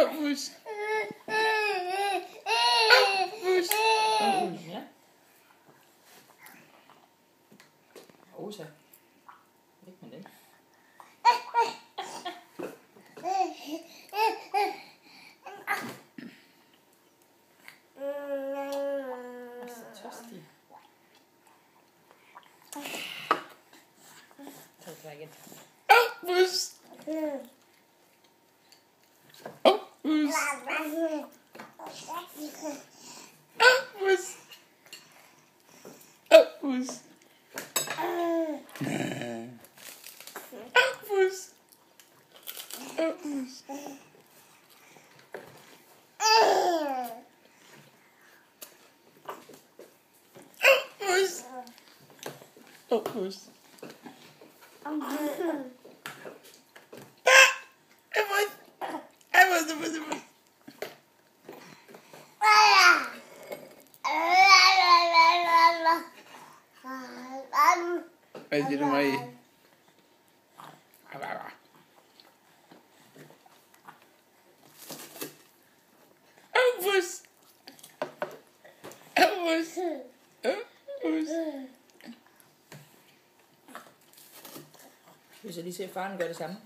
Appus. Appus. Appus, ja was that was that was that was that was Of course. Of course. Hvad siger du mig i? Elvis. Elvis. Elvis. Hvis jeg lige ser faren gøre det samme.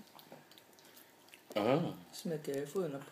Ah. Smæk øh, foden op på